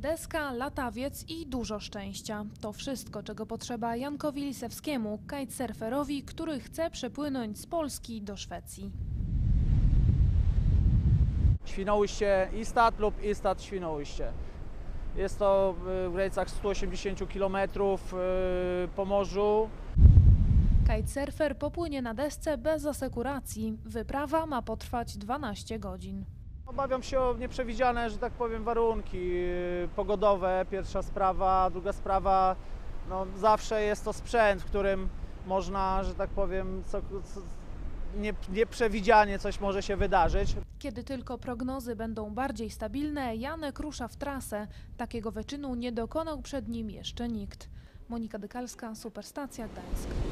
Deska, latawiec i dużo szczęścia. To wszystko, czego potrzeba Jankowi Lisewskiemu, kitesurferowi, który chce przepłynąć z Polski do Szwecji. Świnoujście Istat lub Istat Świnoujście. Jest to y, w granicach 180 km po morzu. Kitesurfer popłynie na desce bez asekuracji. Wyprawa ma potrwać 12 godzin. Obawiam się o nieprzewidziane, że tak powiem, warunki y, pogodowe, pierwsza sprawa, druga sprawa, no zawsze jest to sprzęt, w którym można, że tak powiem, co, co, nie, nieprzewidzianie coś może się wydarzyć. Kiedy tylko prognozy będą bardziej stabilne, Janek rusza w trasę. Takiego wyczynu nie dokonał przed nim jeszcze nikt. Monika Dykalska, Superstacja Gdańsk.